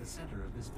The center of this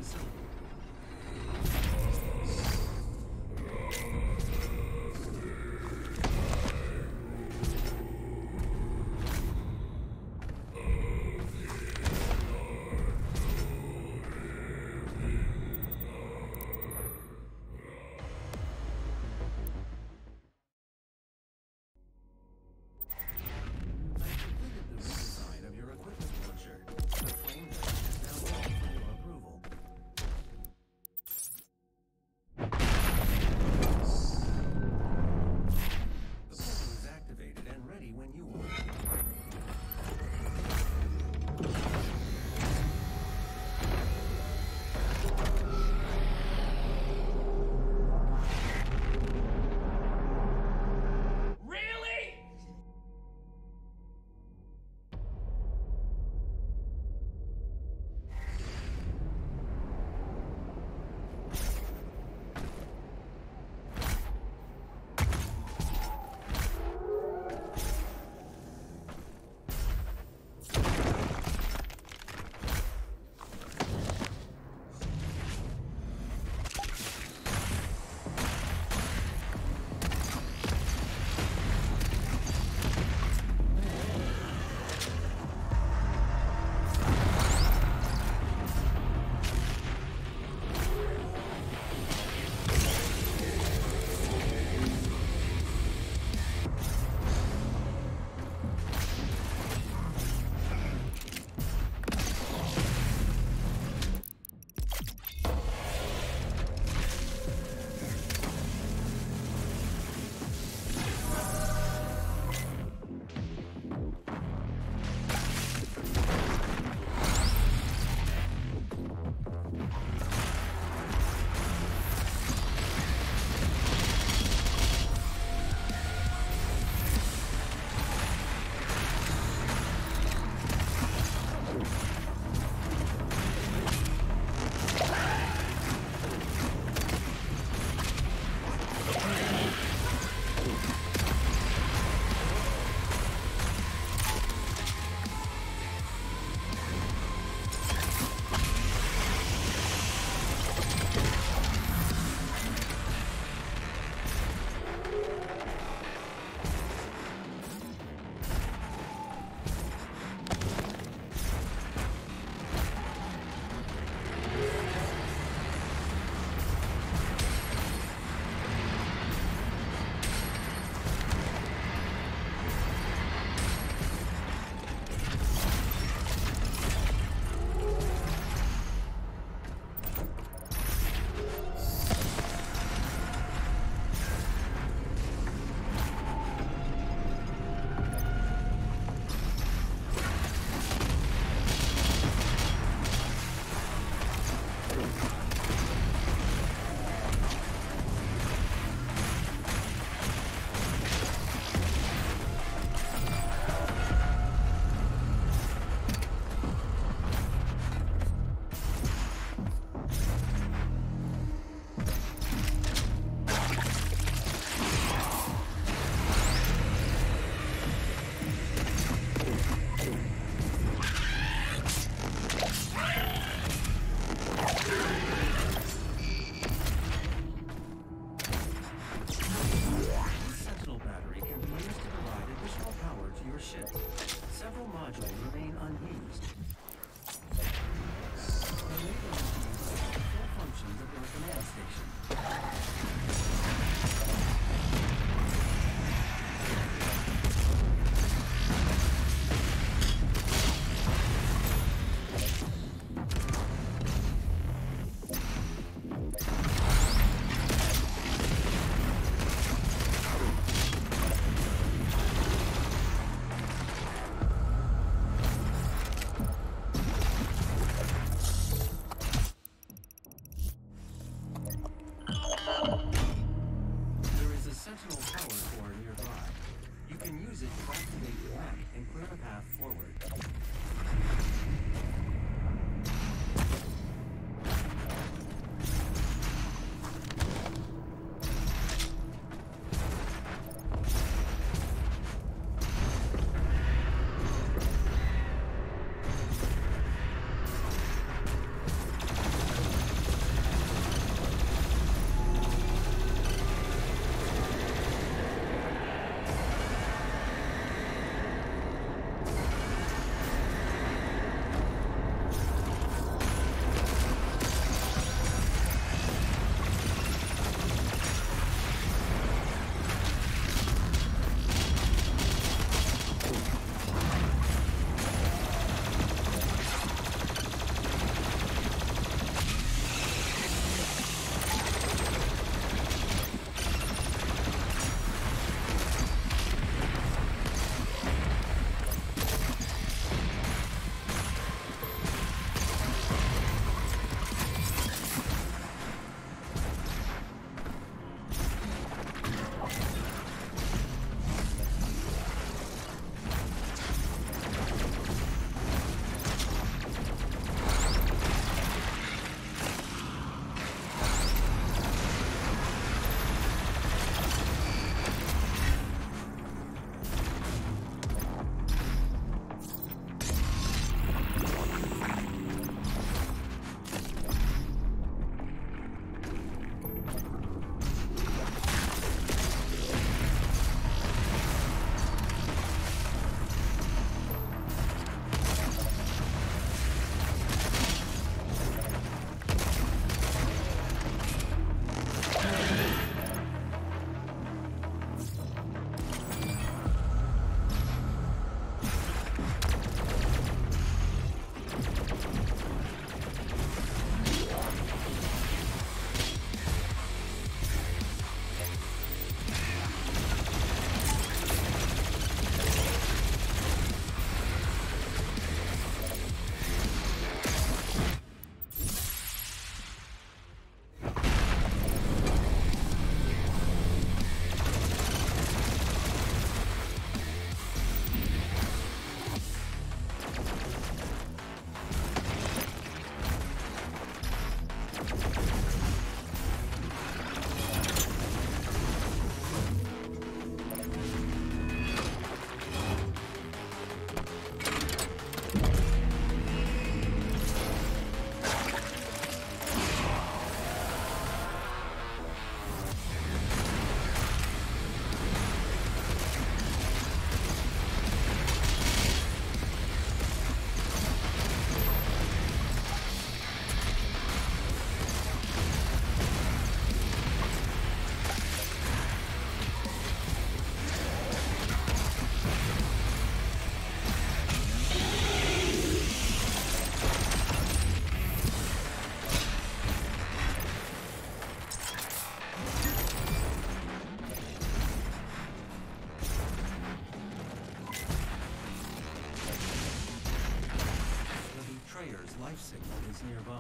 life signal is nearby.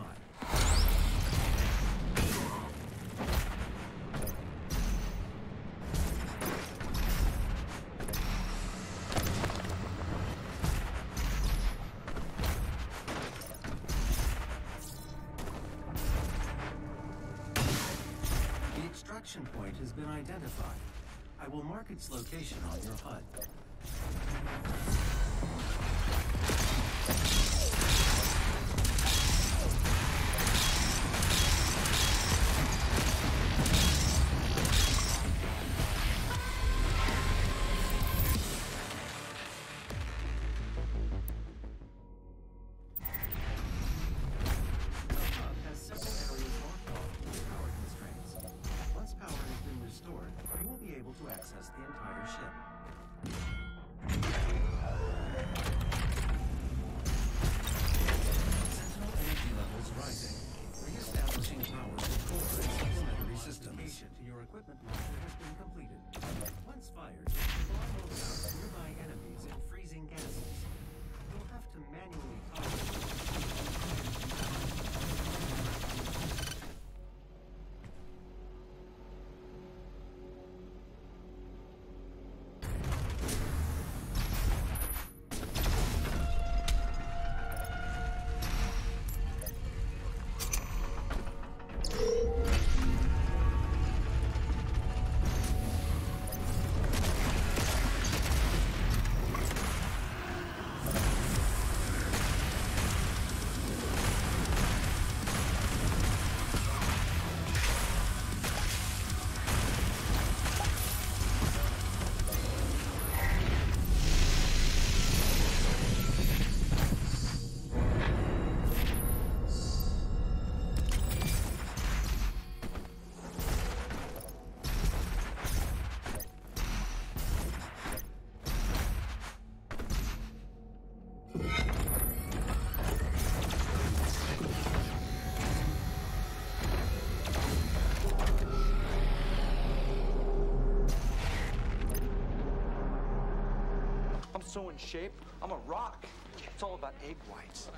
The extraction point has been identified. I will mark its location on your HUD. Bomb nearby enemies in freezing gases. You'll have to manually so in shape. I'm a rock. It's all about egg whites.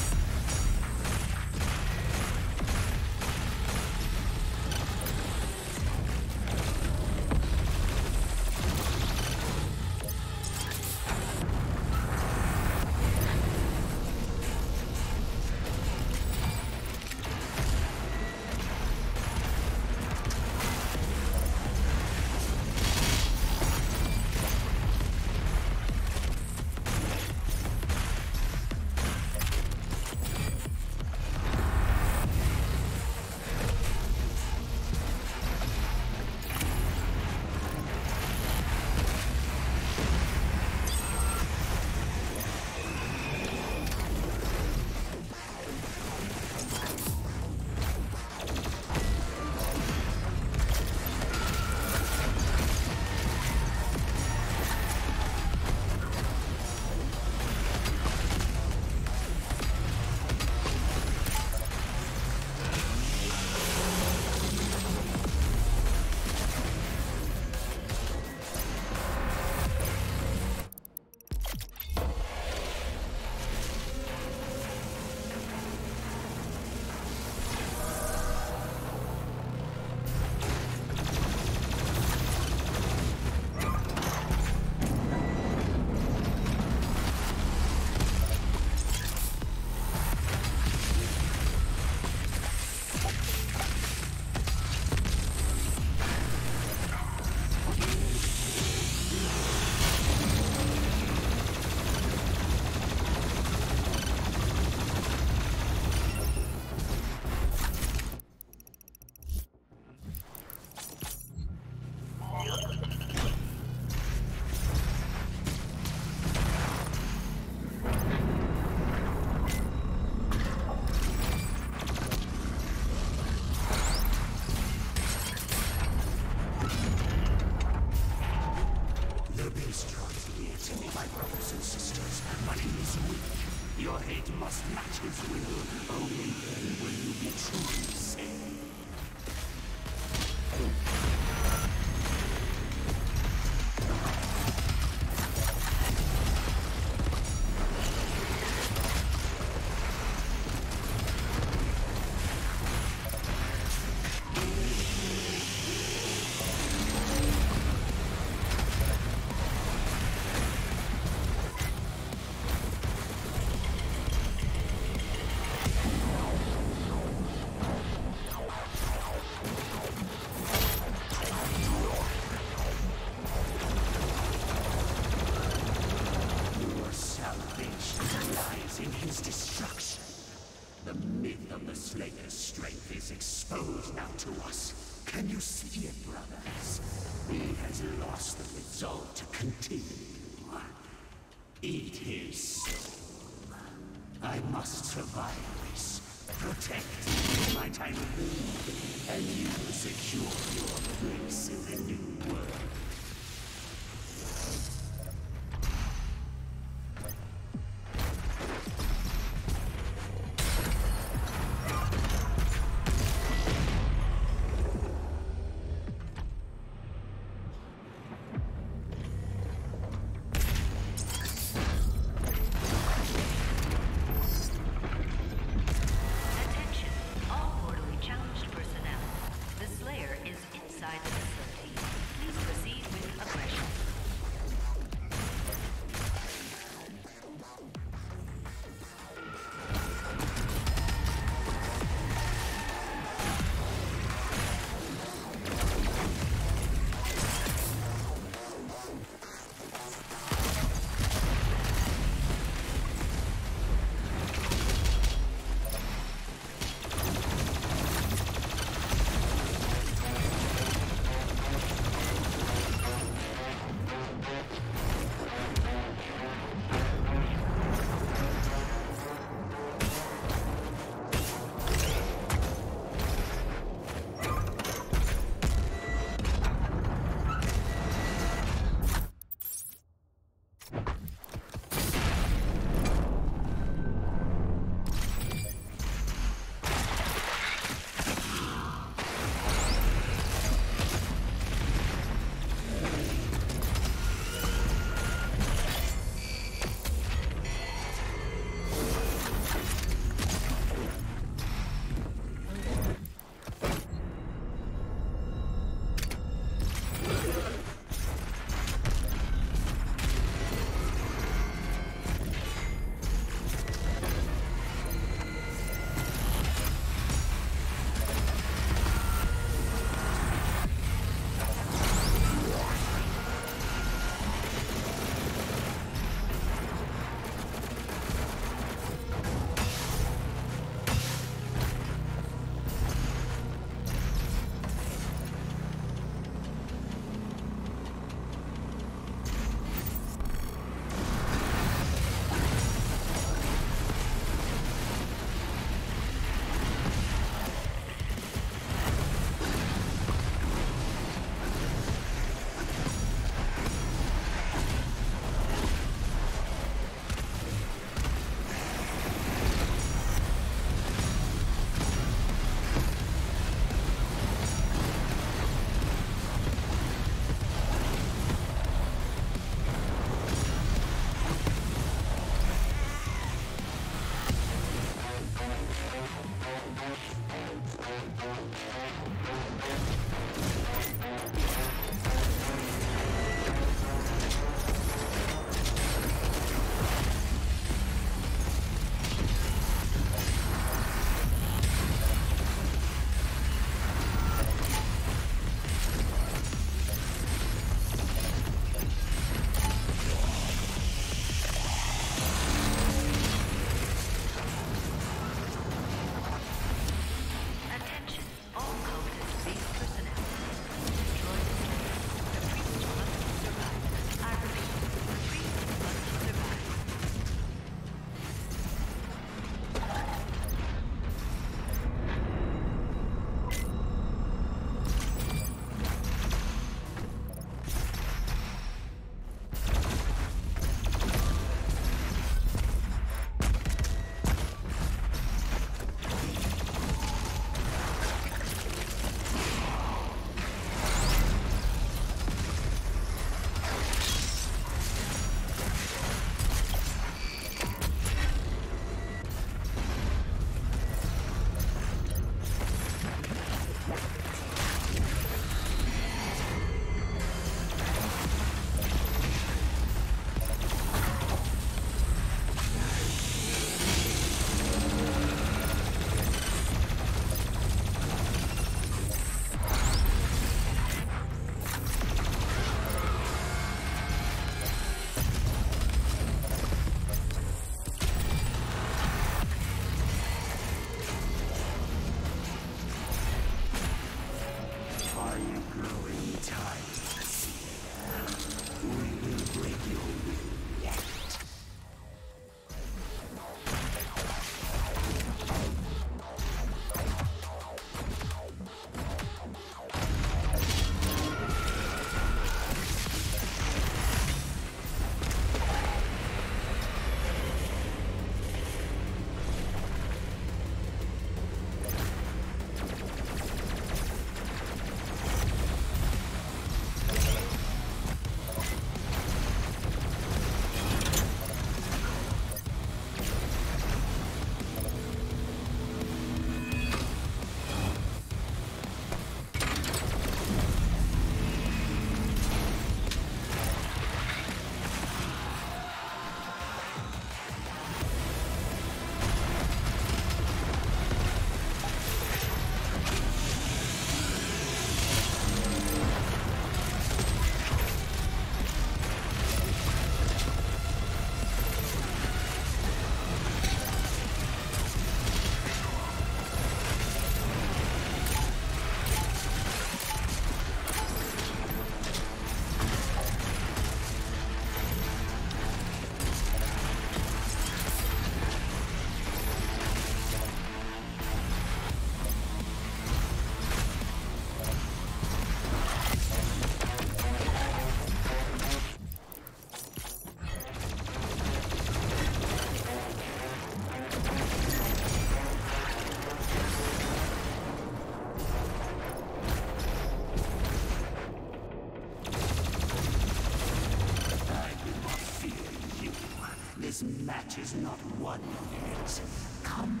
This match is not won yet. Come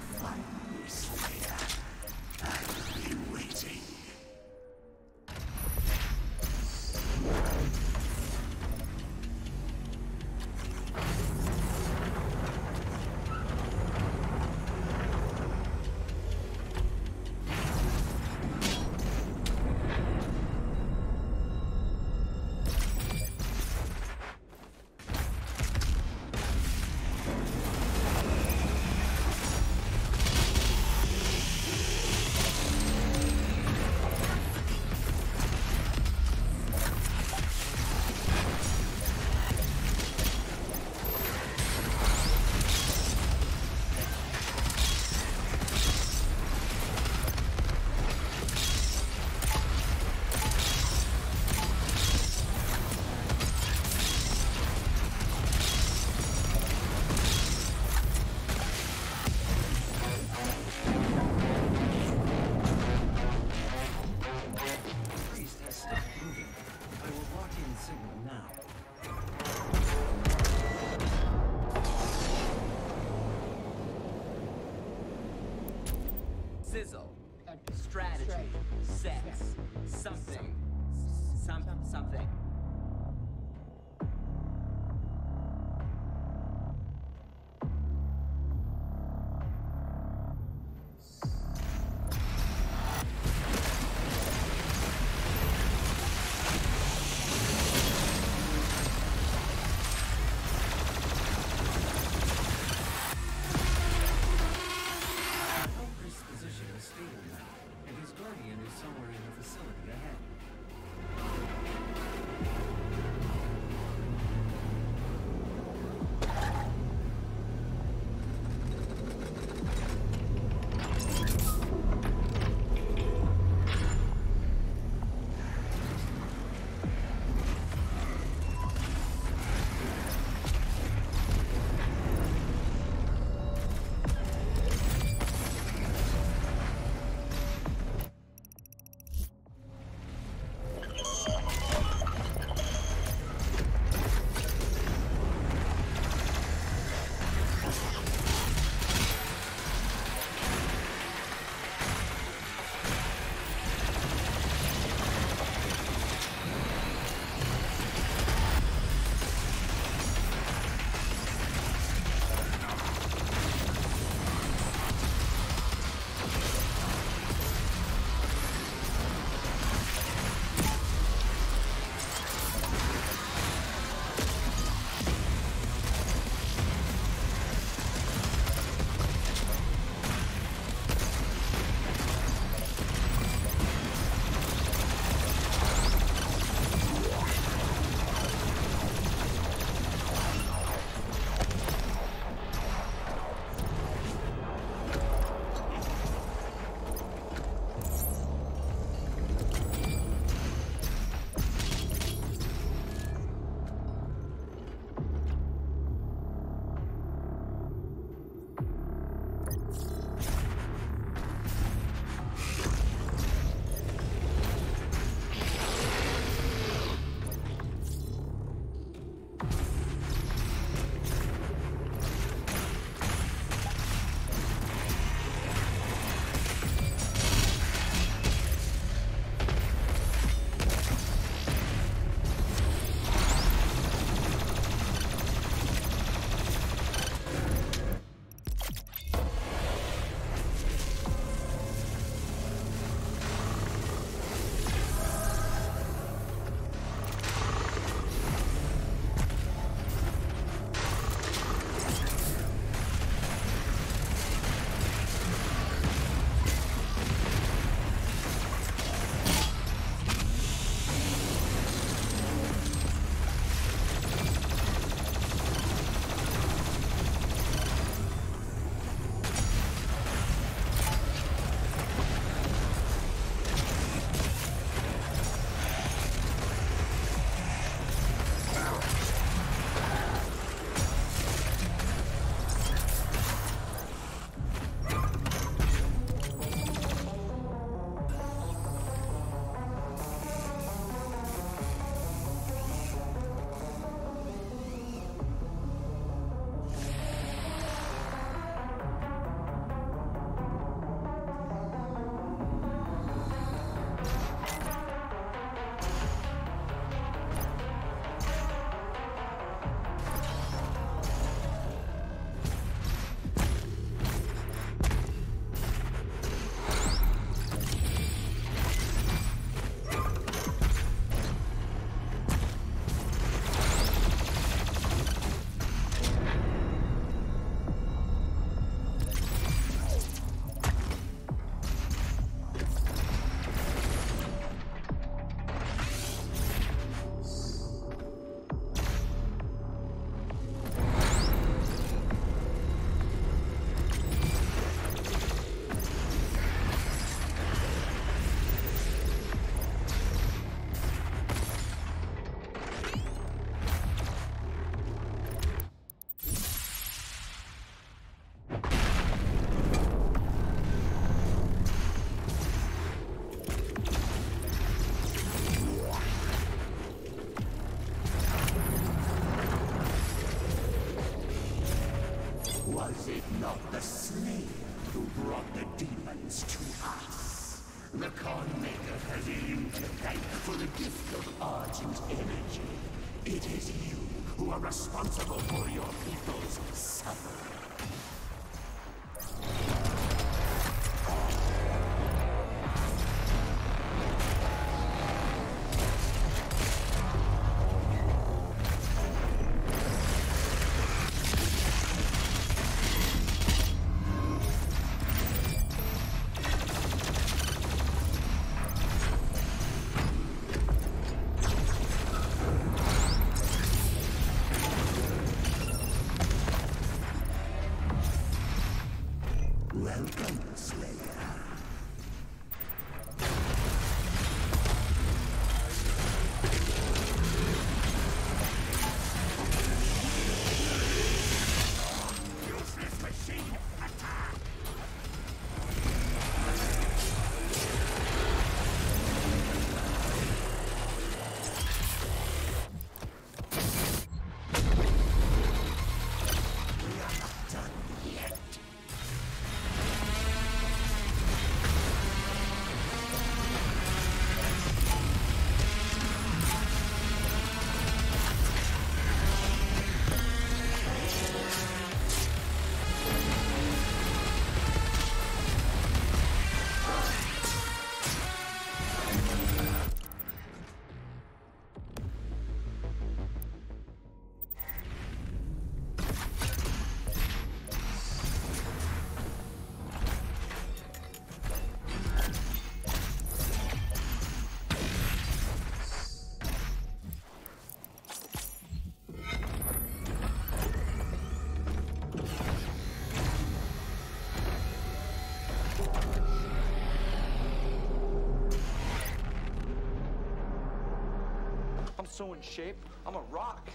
so in shape. I'm a rock.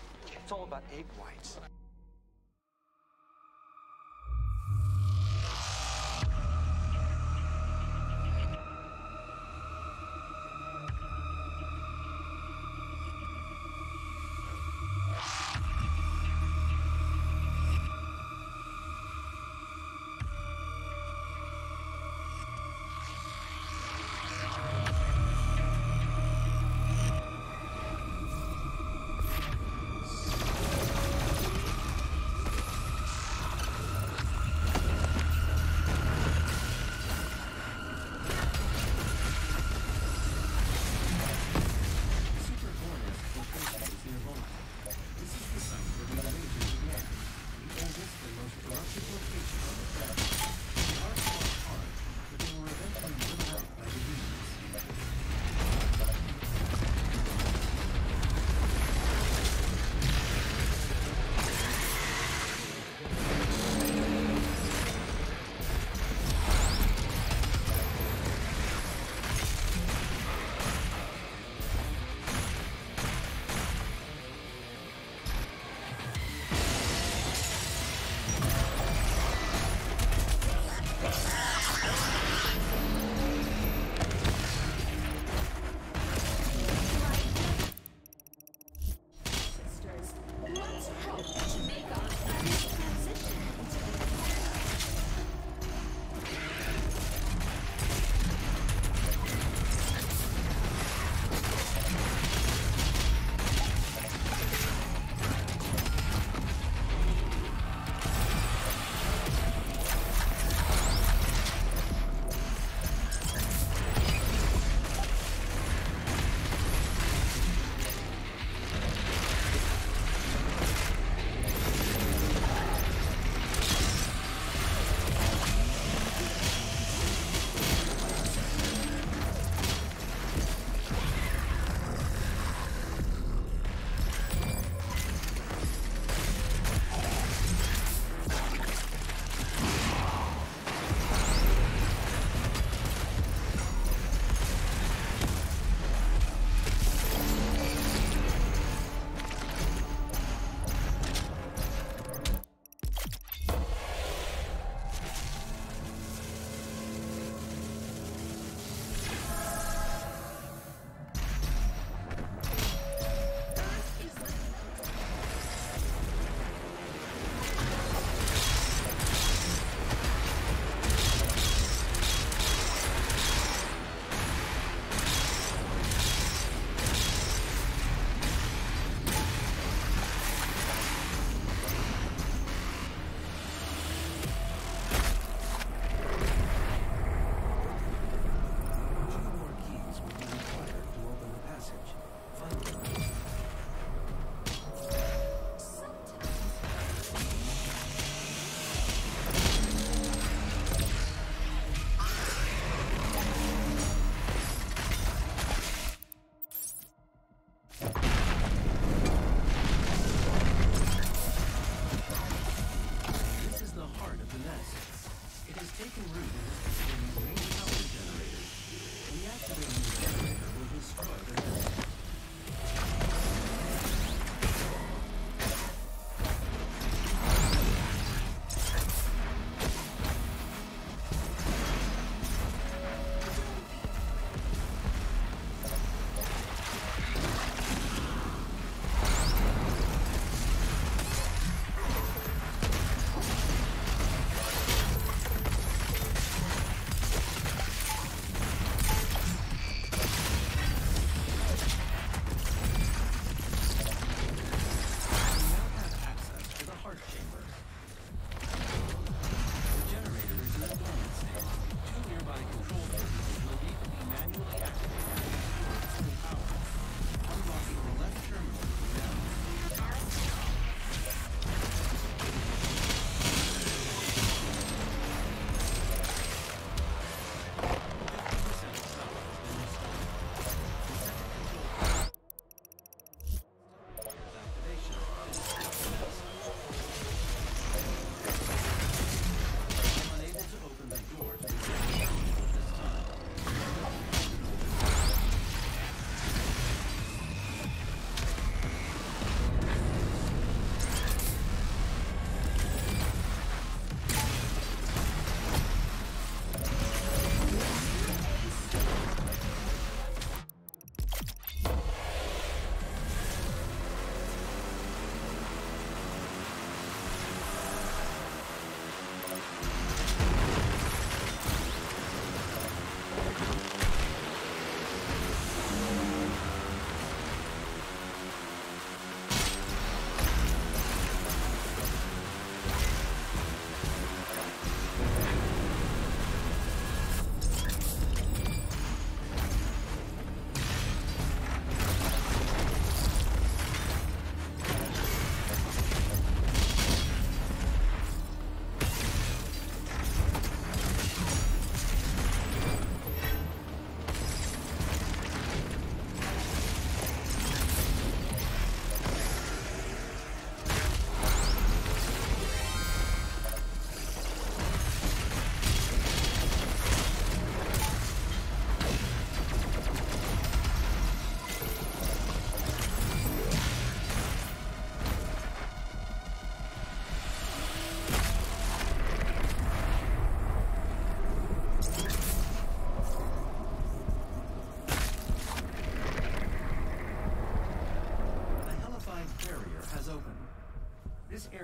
It's all about egg whites.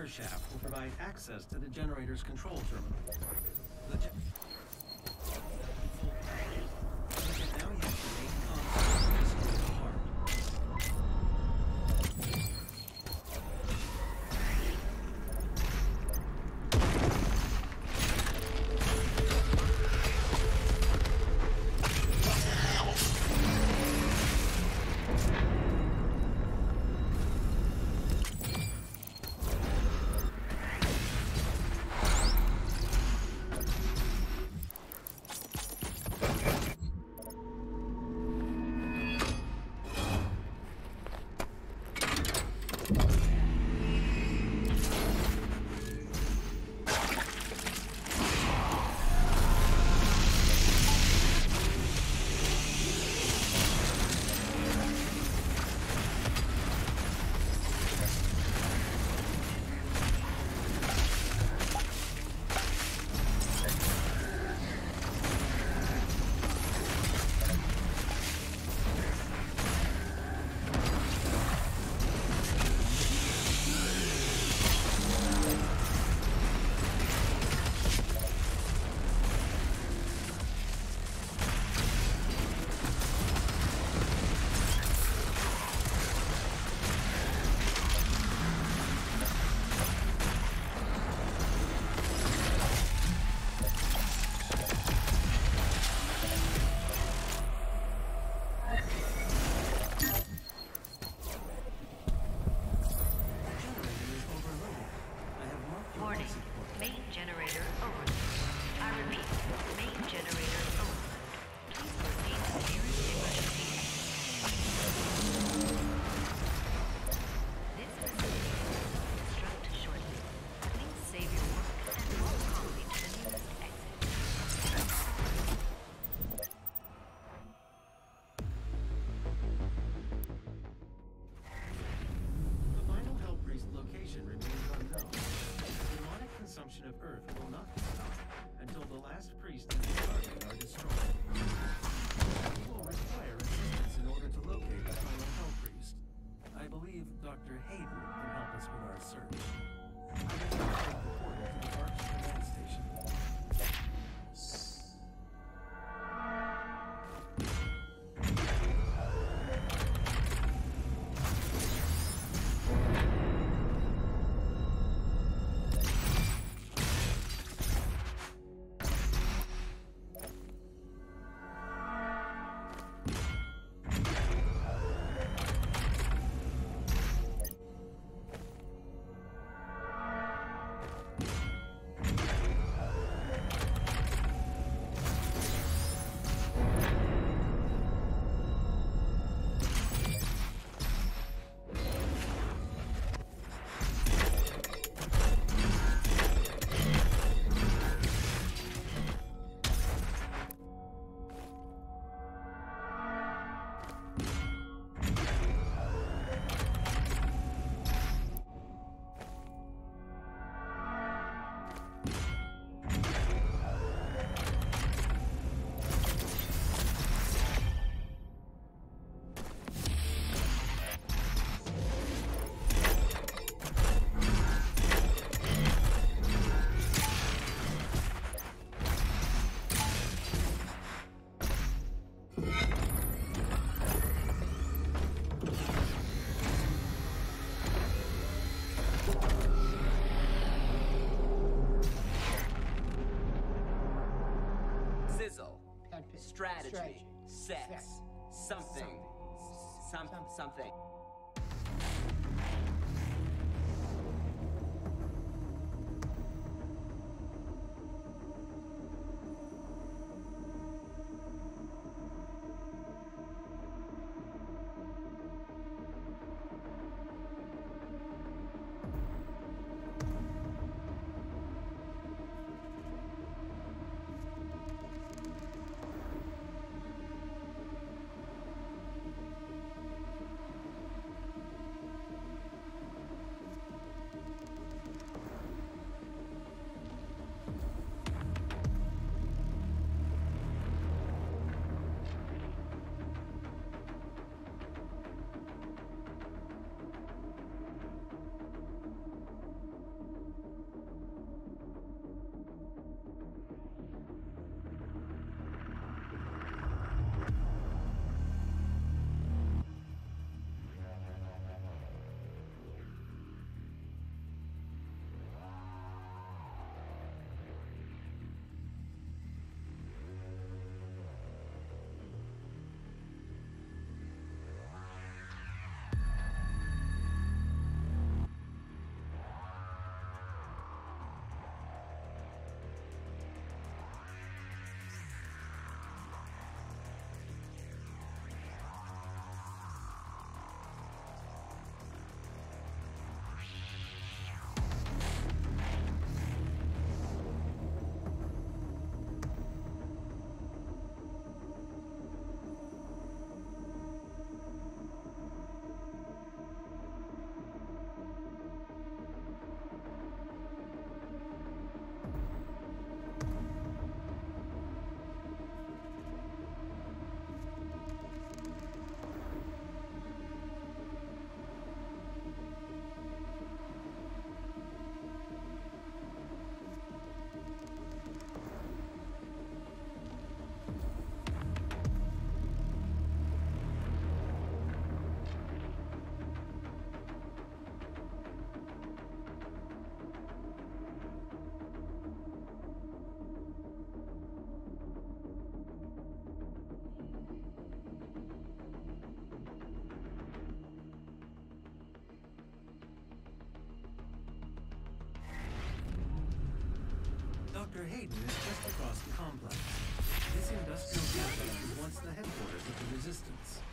shaft will provide access to the generator's control terminal. something. Some, something. よし。Hayden is just across the complex. This industrial campus was once the headquarters of the Resistance.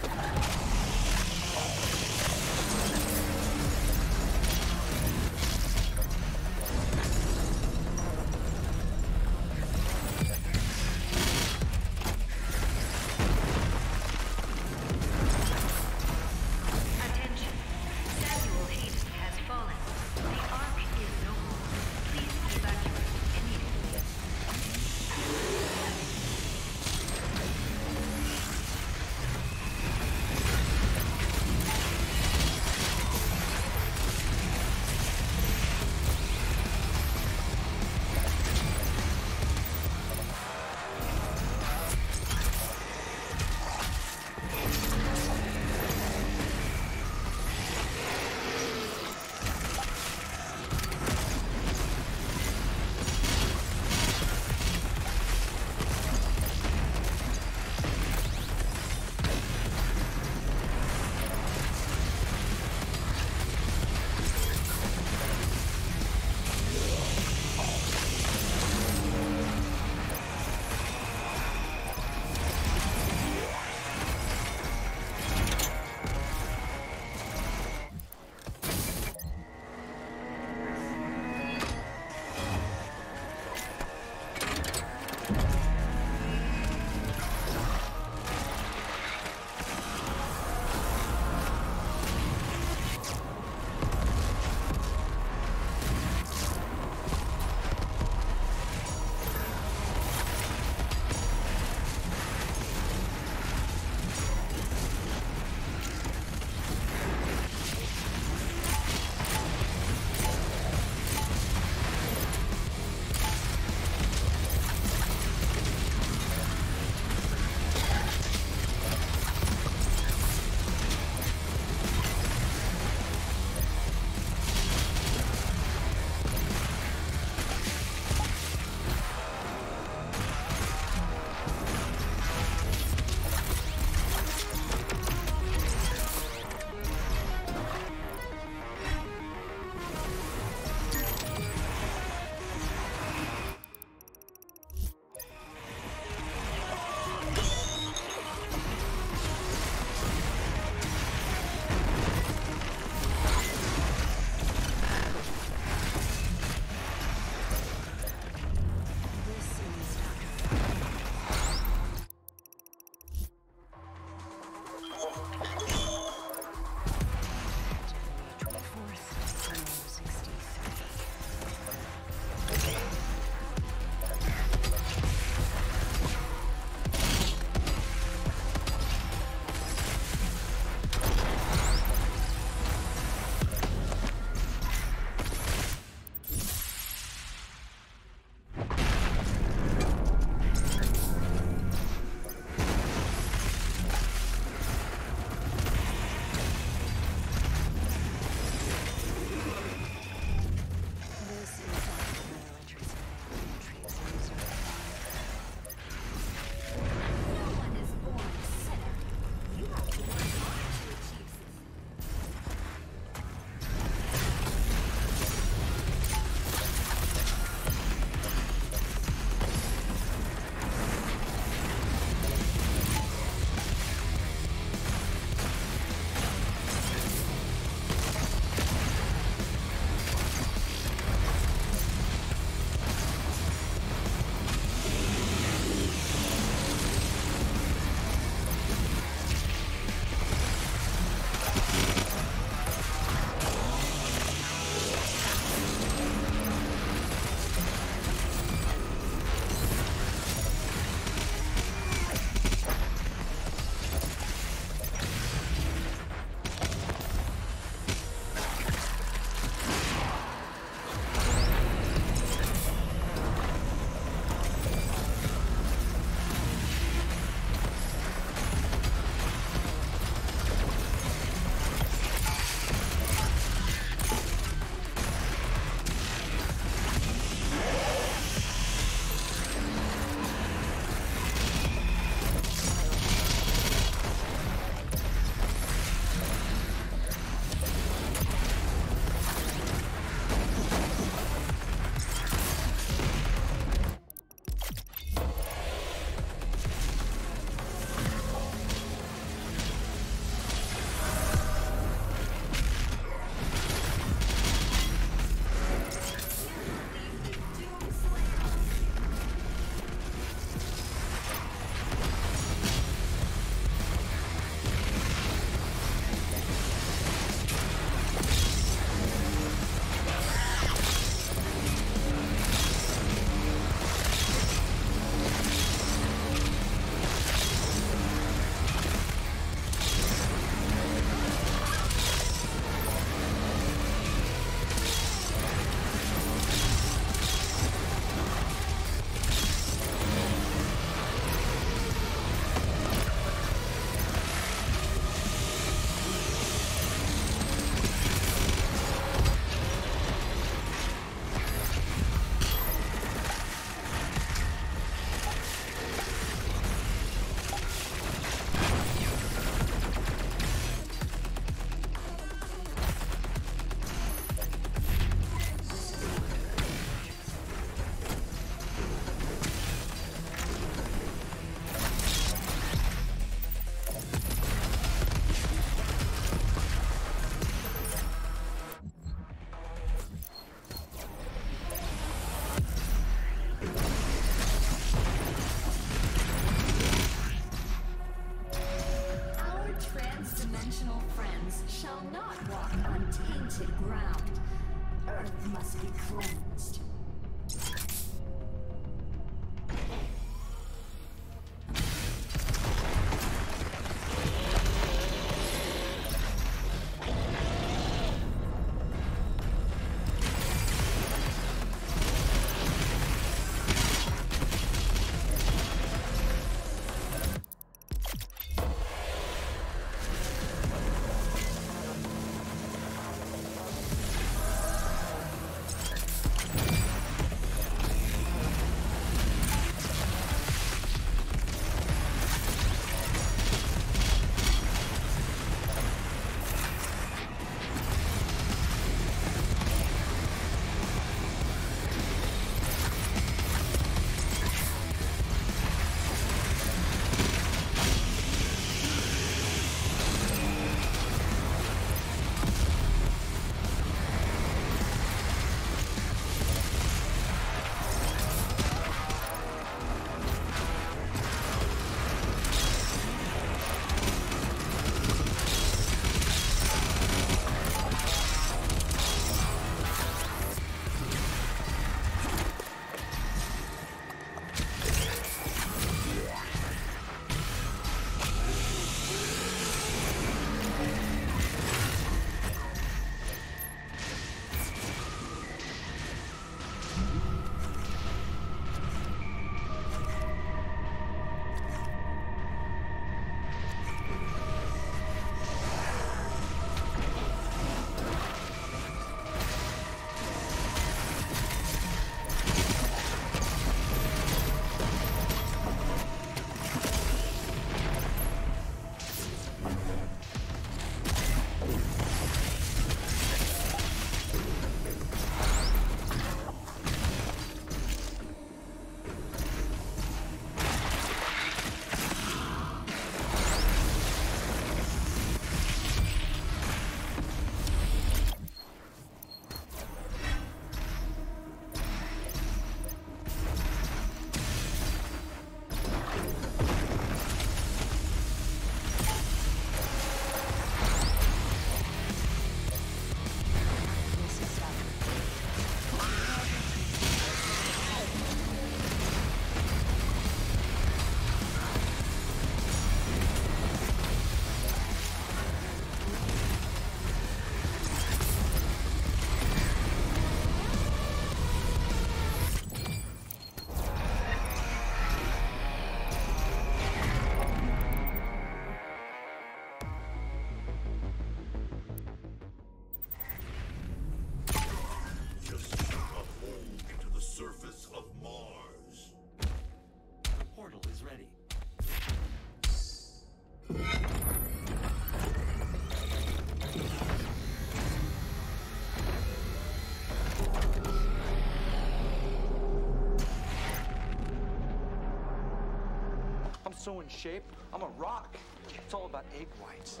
so in shape. I'm a rock. It's all about egg whites.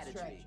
Strategy,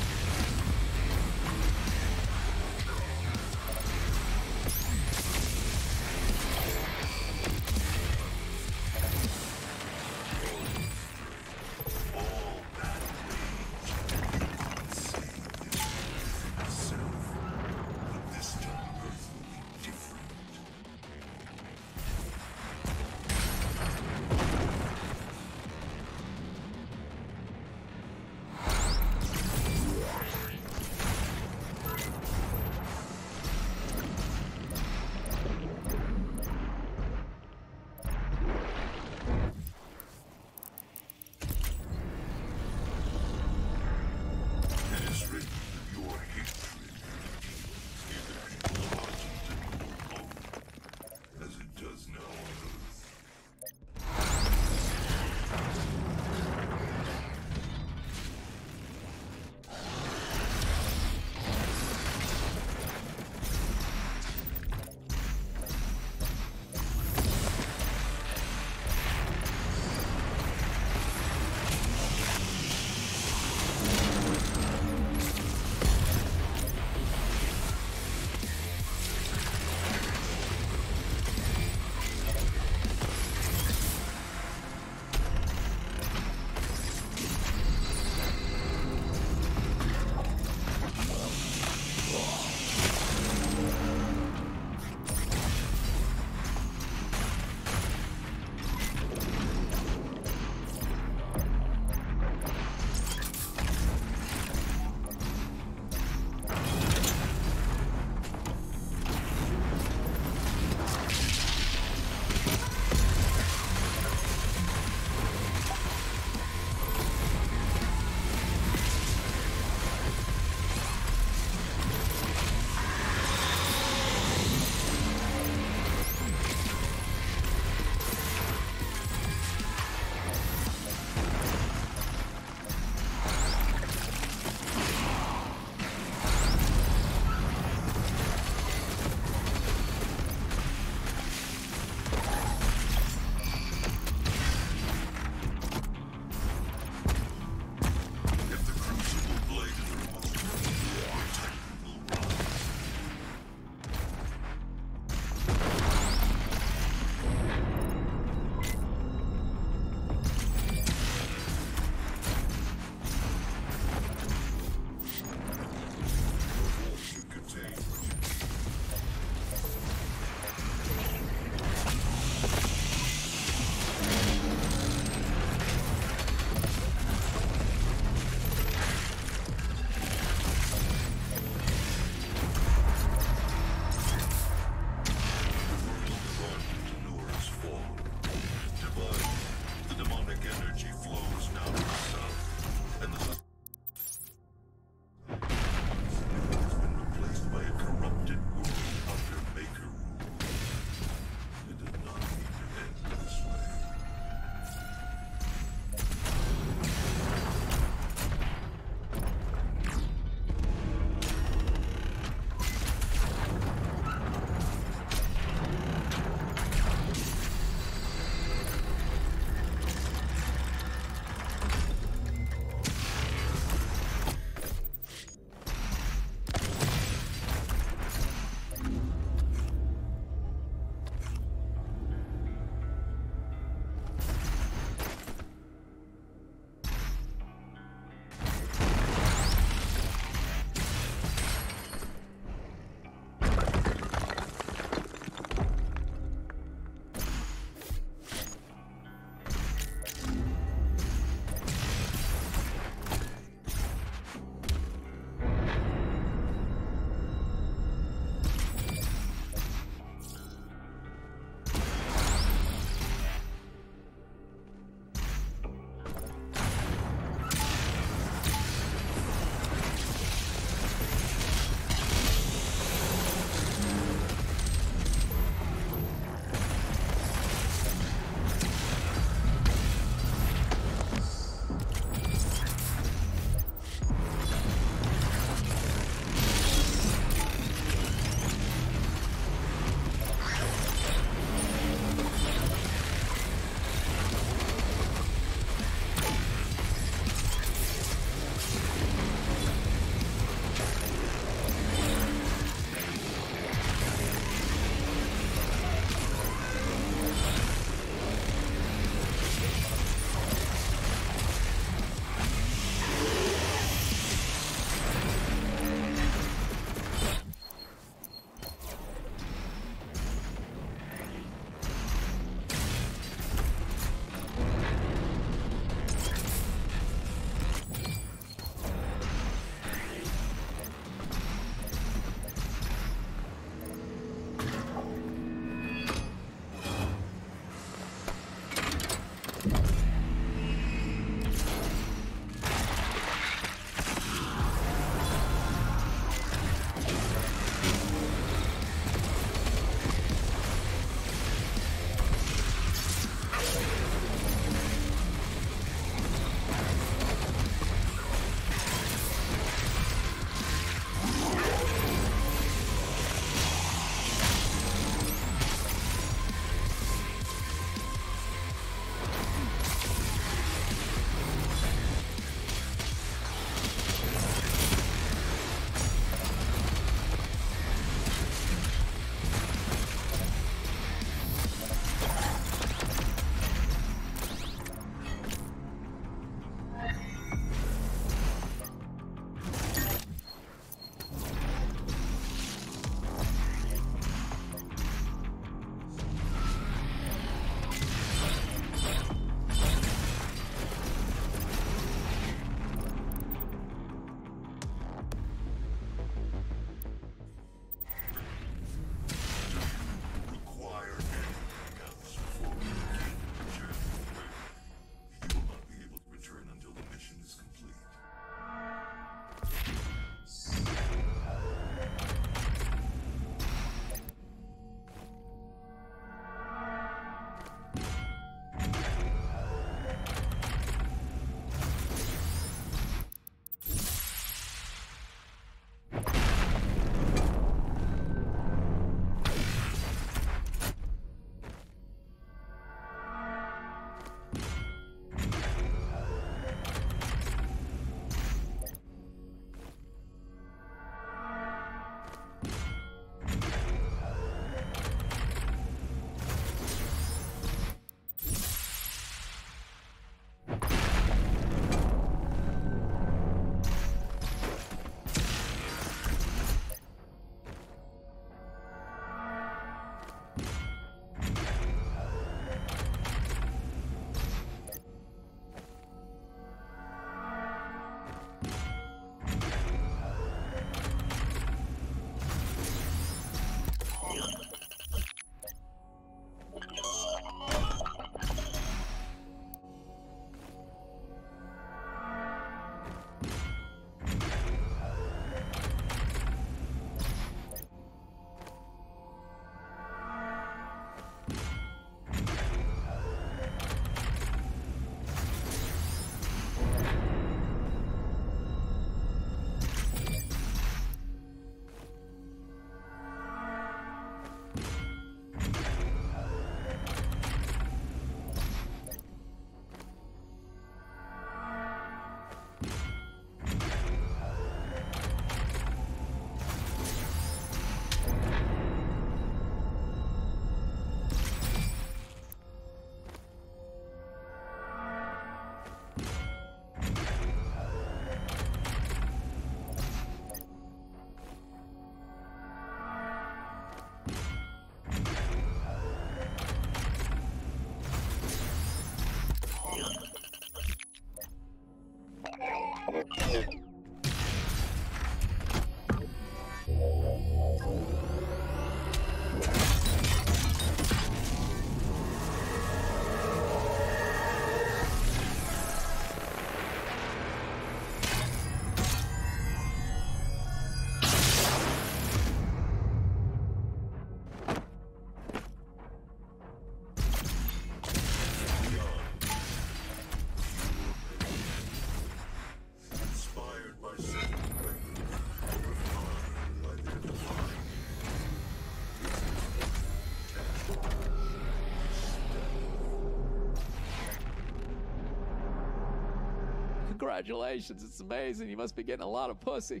Congratulations. It's amazing. You must be getting a lot of pussy.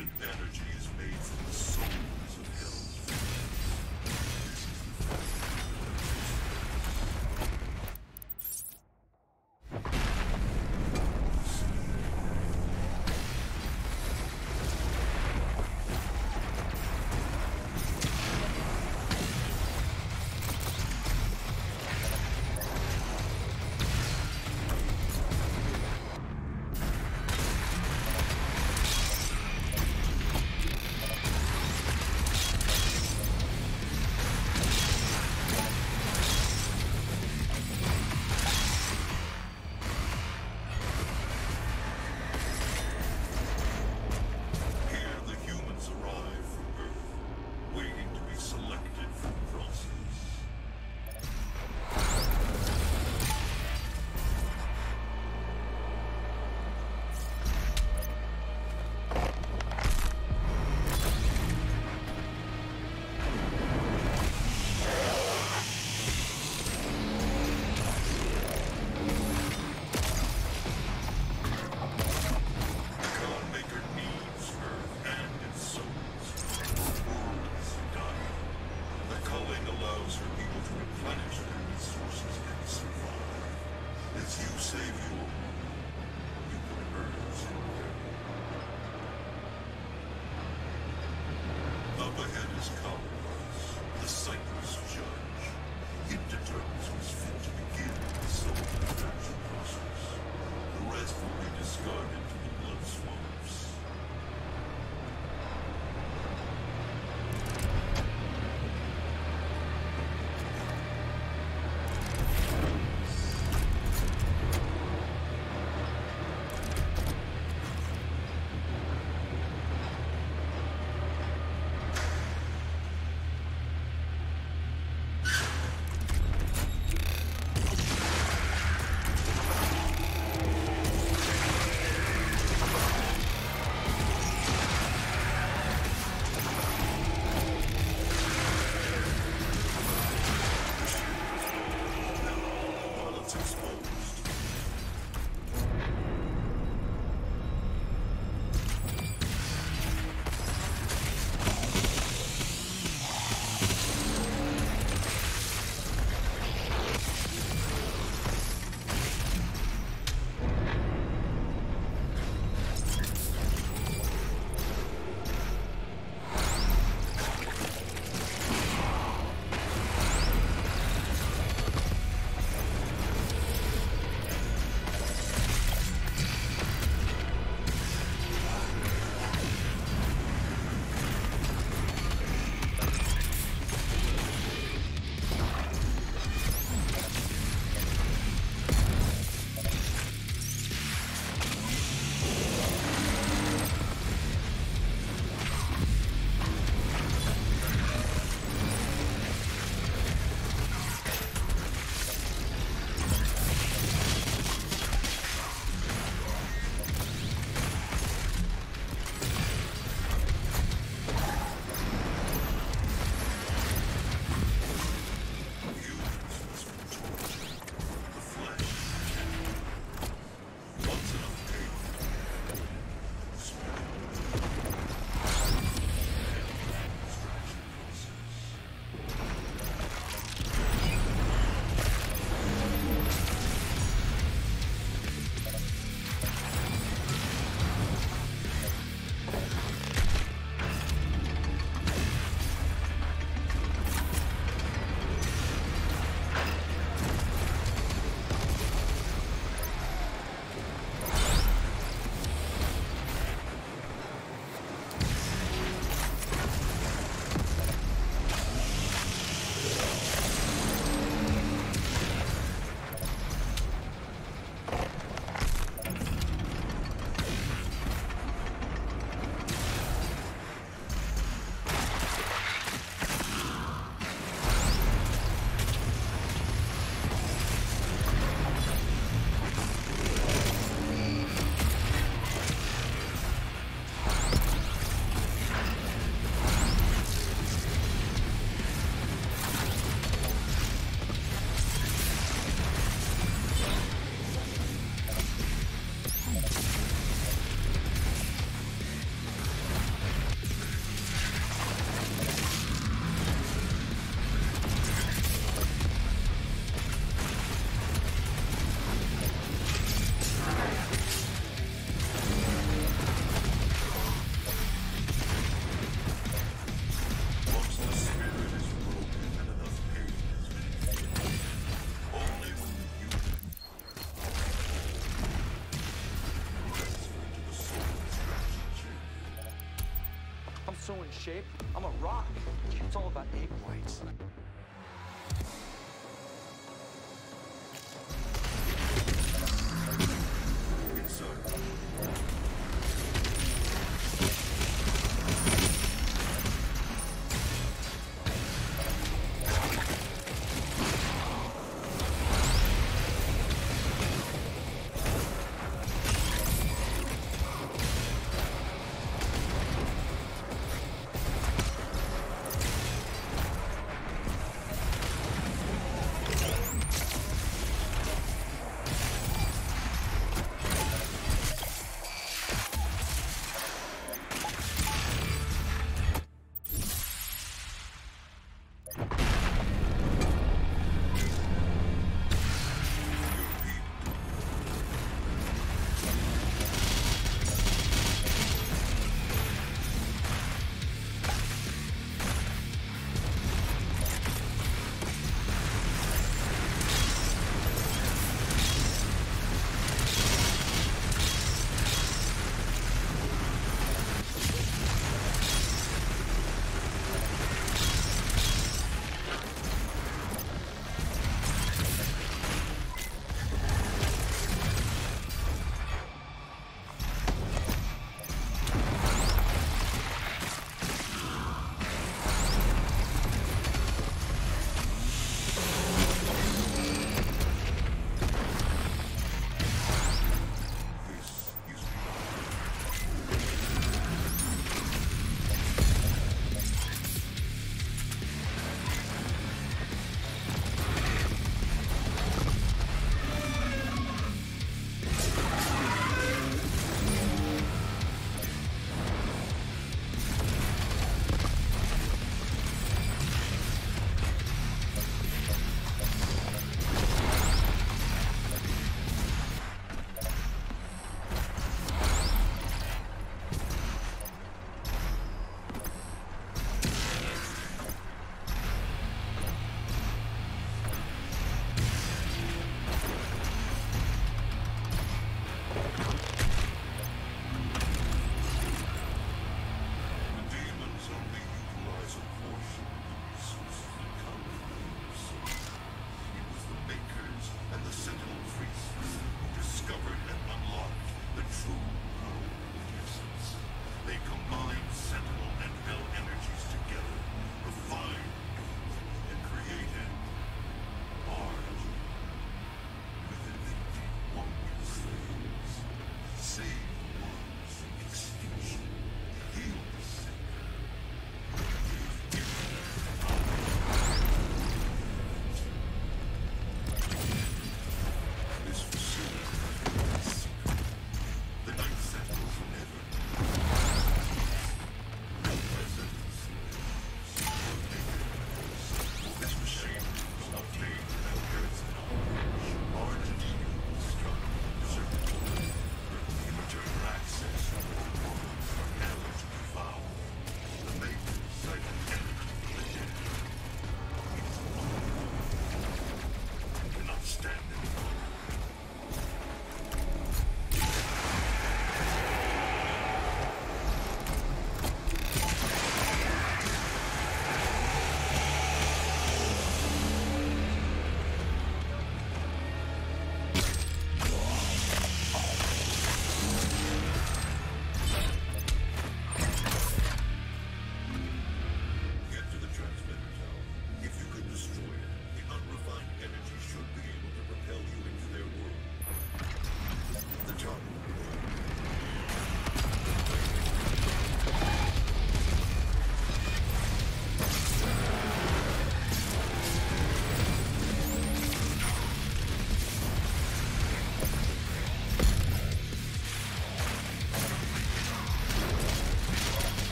energy is made from the soul.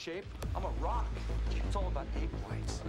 Shape. I'm a rock. It's all about ape whites.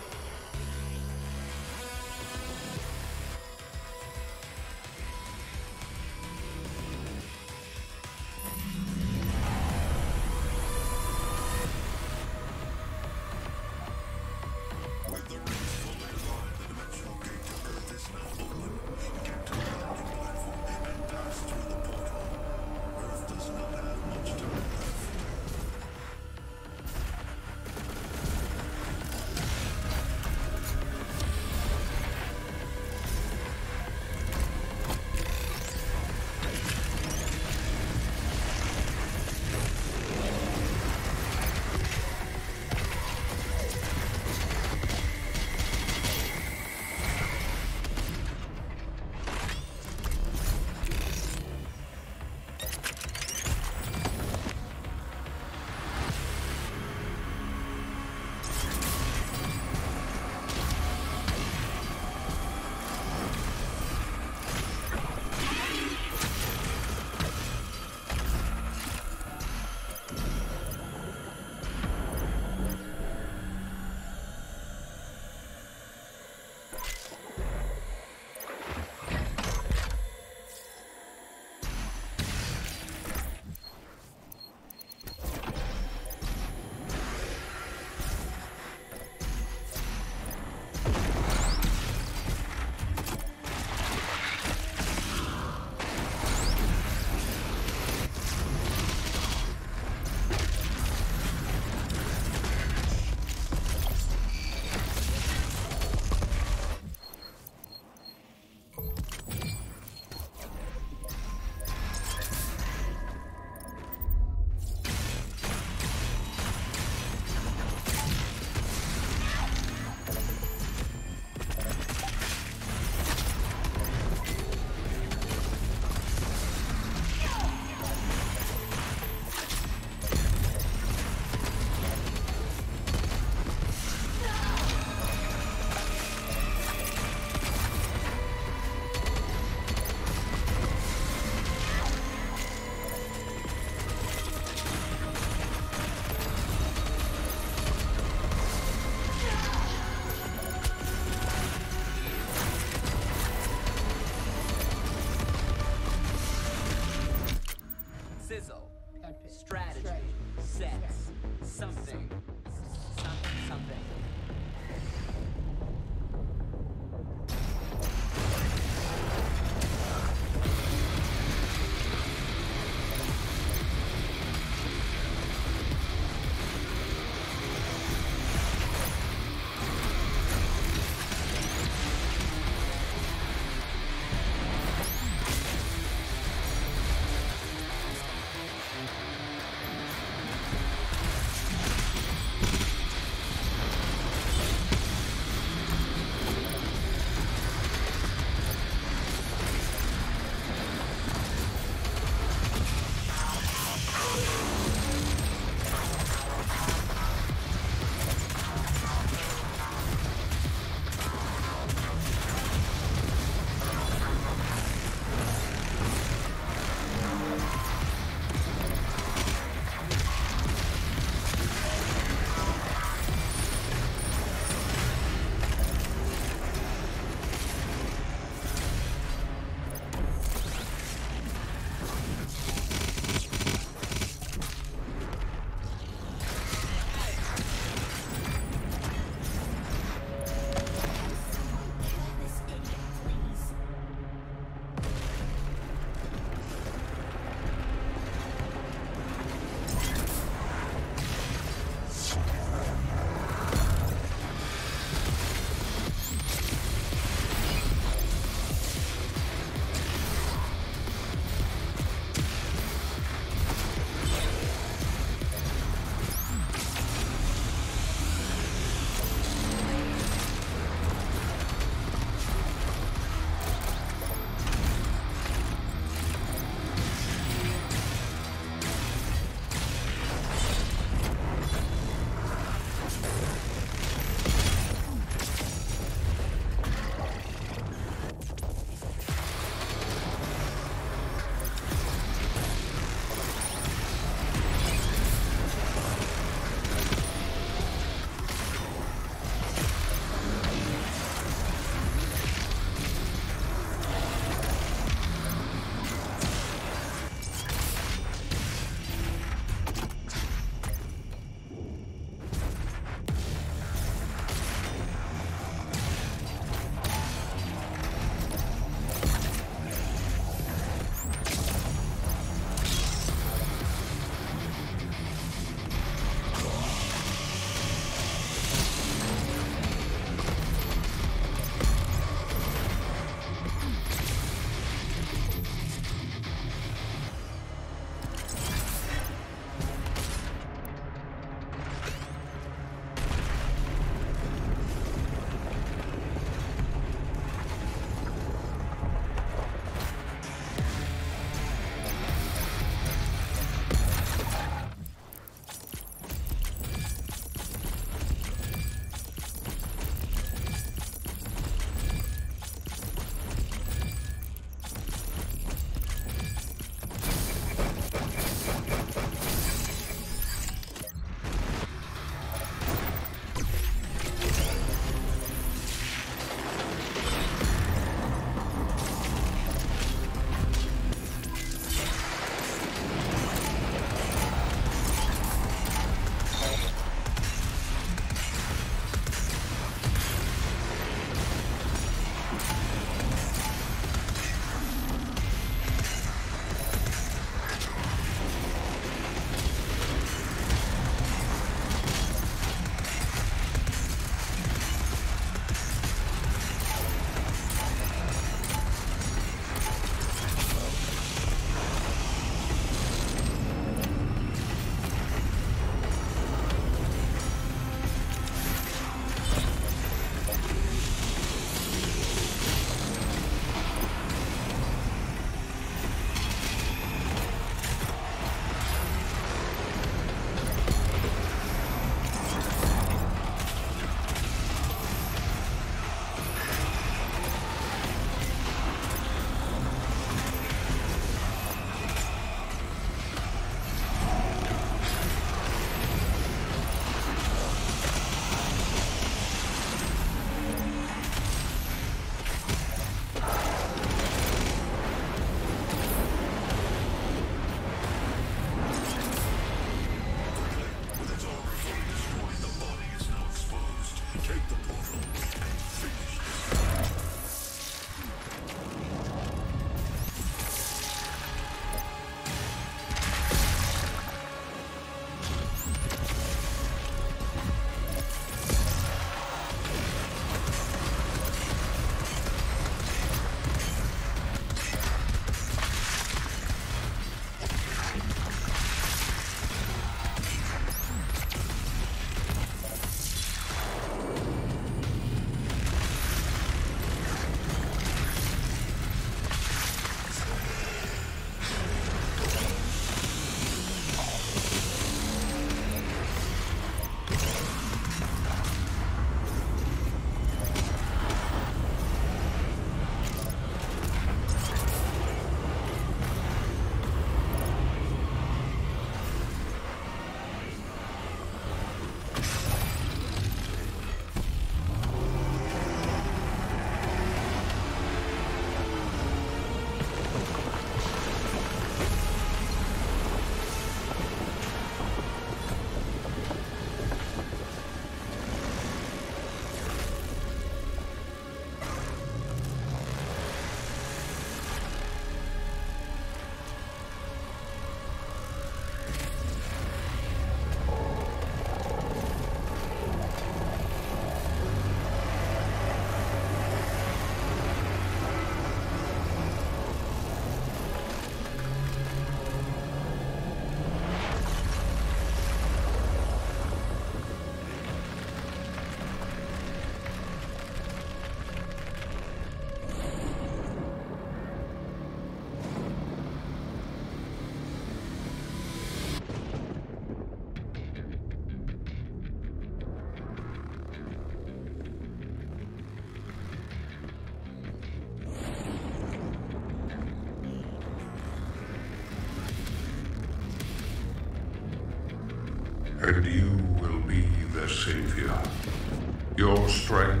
Strength